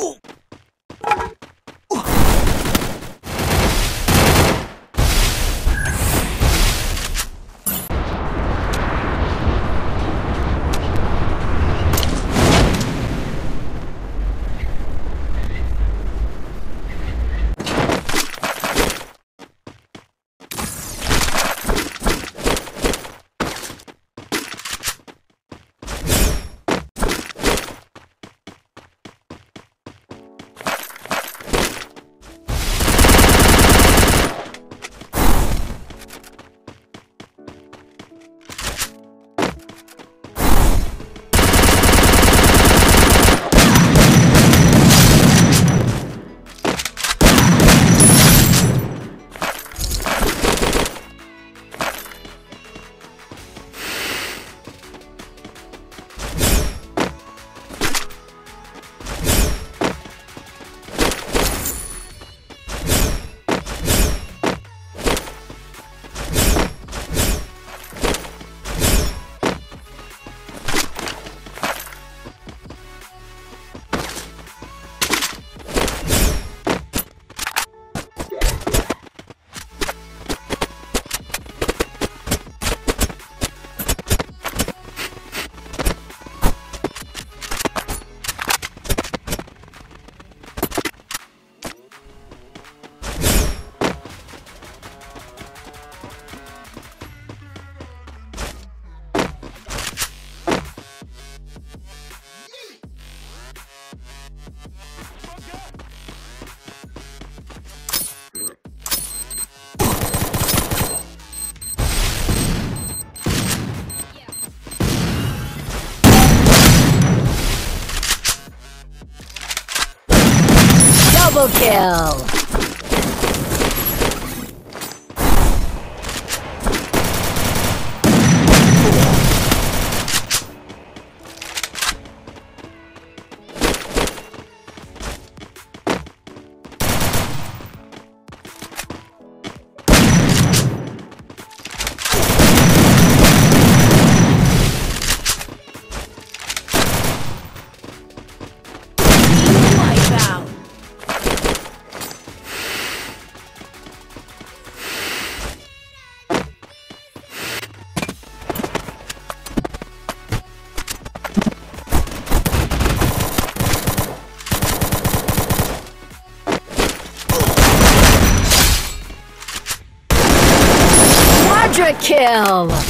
Ooh. Double kill! Kill!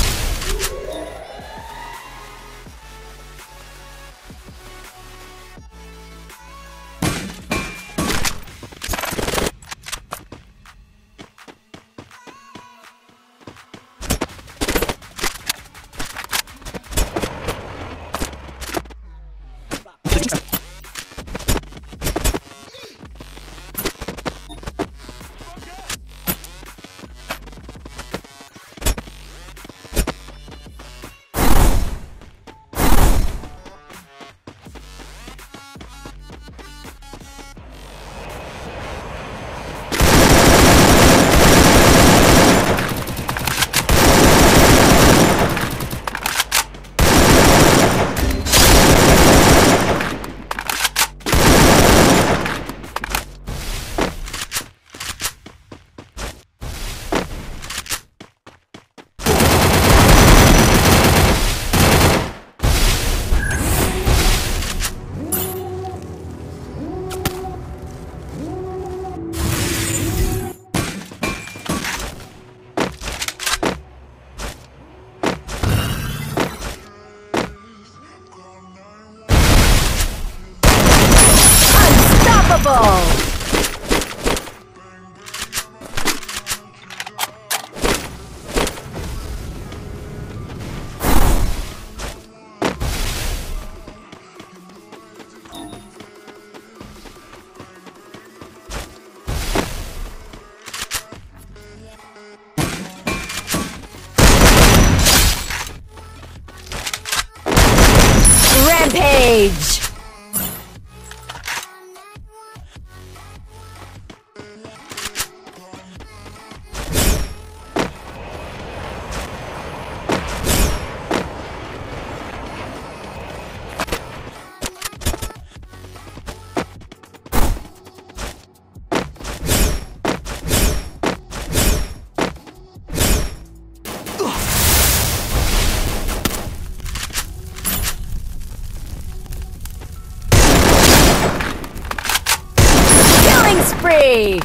Unstoppable! Rampage! Spree!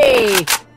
Hooray!